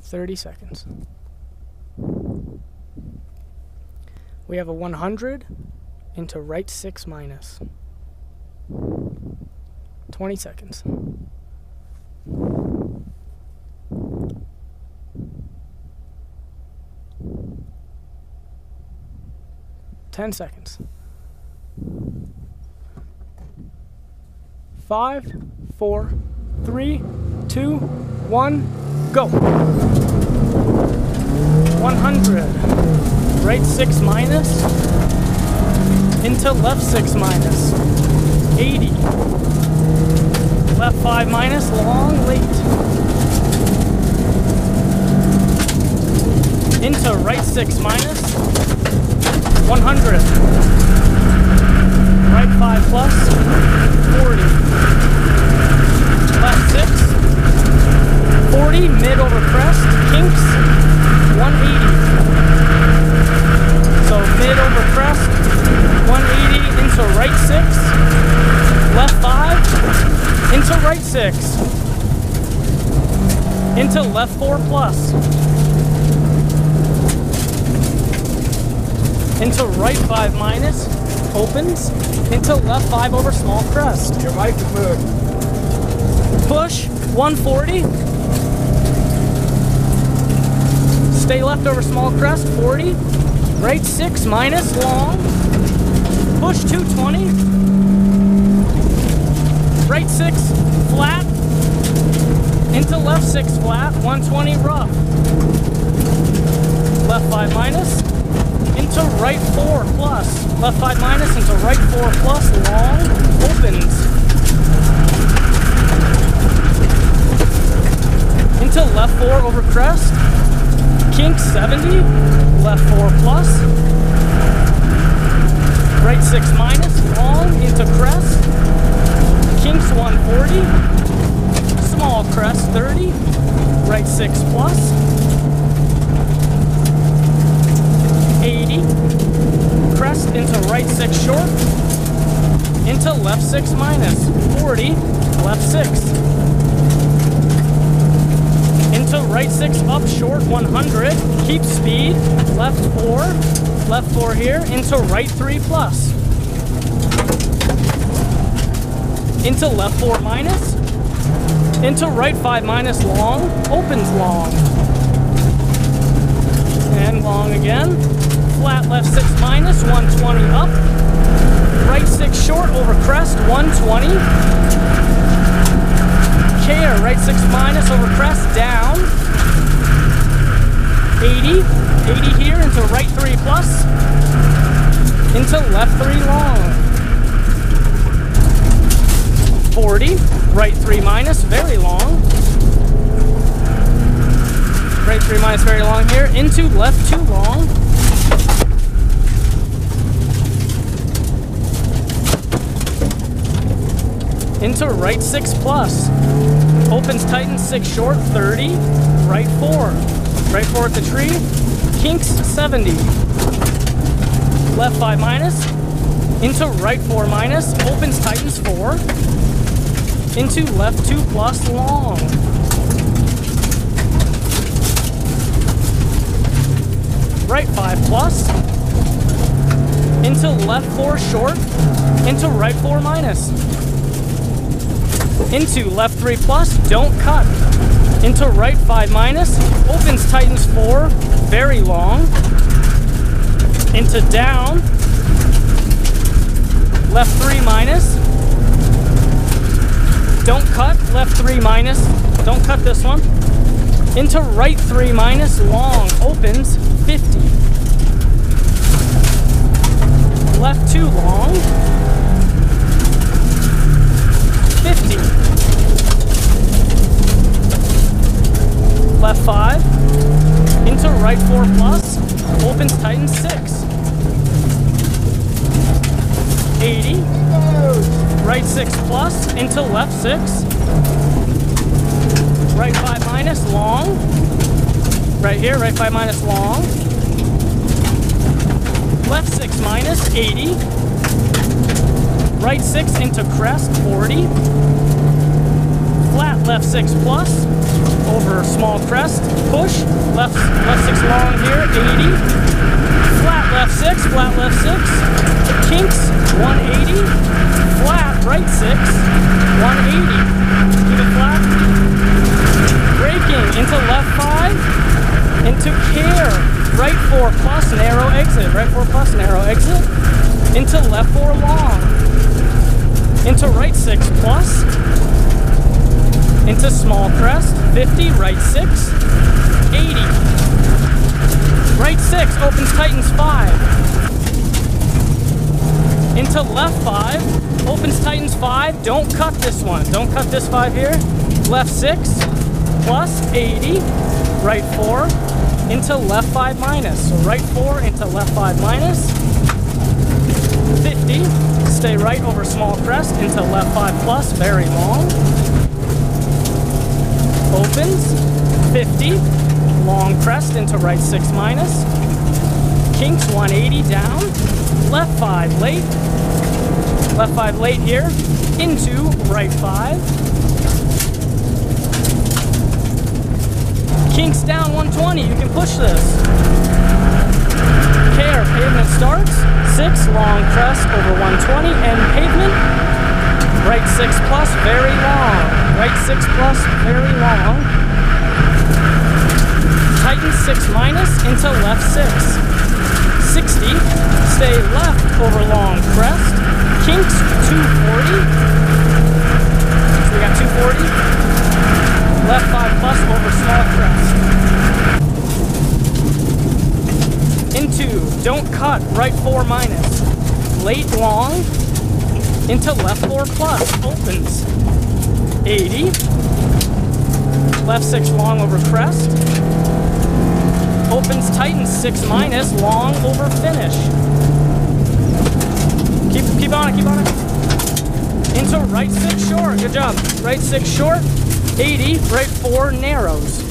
30 seconds. We have a 100 into right 6 minus. 20 seconds. Ten seconds. Five, four, three, two, one, go. 100. Right 6 minus. Into left 6 minus. 80. Left 5 minus. Long, late. Into right 6 minus. 100. Right 5 plus. 40. Left 6. 40. Mid over crest. Kinks. 180. So mid over crest. 180 into right 6. Left 5. Into right 6. Into left 4 plus. into right 5 minus, opens, into left 5 over small crest. Your mic is moved. Push, 140. Stay left over small crest, 40. Right 6 minus, long. Push 220. Right 6, flat. Into left 6 flat, 120 rough. Left 5 minus, into right 4 plus. Left 5 minus into right 4 plus, long, opens. Into left 4 over crest. Kink 70, left 4 plus. Right 6 minus, long into crest. Kinks 140. Small crest 30. Right 6 plus. 80. Crest 6 short. Into left 6 40. Left 6 into right 6 up short 100 keep speed left 4 left 4 here into right 3 plus. Into left 4 minus. Into right 5 minus long opens long. And long again flat left 6 minus 120 up right 6 short over crest 120 care, right 6 minus over crest, down. 80, 80 here into right 3 plus, into left 3 long. 40, right 3 minus, very long. Right 3 minus, very long here, into left 2 long. Into right 6 plus. Opens tightens 6 short, 30. Right 4. Right 4 at the tree. Kinks 70. Left 5 minus. Into right 4 minus. Opens tightens 4. Into left 2 plus long. Right 5 plus. Into left 4 short. Into right 4 minus into left 3 plus, don't cut. Into right 5 minus, opens tightens 4, very long. Into down, left 3 minus. Don't cut, left 3 minus, don't cut this one. Into right 3 minus, long, opens 50. Left 2 long, 50. Left 5. Into right 4 plus. Opens tightens 6. 80. Right 6 plus. Into left 6. Right 5 minus long. Right here, right 5 minus long. Left 6 minus 80. Right 6 into crest, 40. Flat left 6 plus, over small crest, push, left left six long here, 80. Flat left six, flat left six. Kinks, 180. Flat right six, 180. Keep it flat. Braking into left five, into care. Right four plus narrow exit, right four plus narrow exit. Into left four long. Into right six plus into small crest, 50, right 6, 80. Right 6, opens tightens 5. Into left 5, opens tightens 5. Don't cut this one. Don't cut this 5 here. Left 6, plus 80. Right 4, into left 5 minus. So right 4 into left 5 minus. 50. Stay right over small crest into left 5 plus, very long opens, 50, long crest into right 6 minus, kinks 180 down, left 5 late, left 5 late here, into right 5, kinks down 120, you can push this. Care, pavement starts, 6, long crest over 120, and pavement, right 6 plus, very long right 6 plus, very long. Tighten 6 minus into left 6. 60, stay left over long crest. Kinks 240. So we got 240. Left 5 plus over small crest. Into, don't cut, right 4 minus. Late long, into left 4 plus, opens. 80. Left 6 long over crest. Opens tightens 6 minus, long over finish. Keep, keep on it, keep on it. Into right 6 short, good job. Right 6 short, 80, right 4 narrows.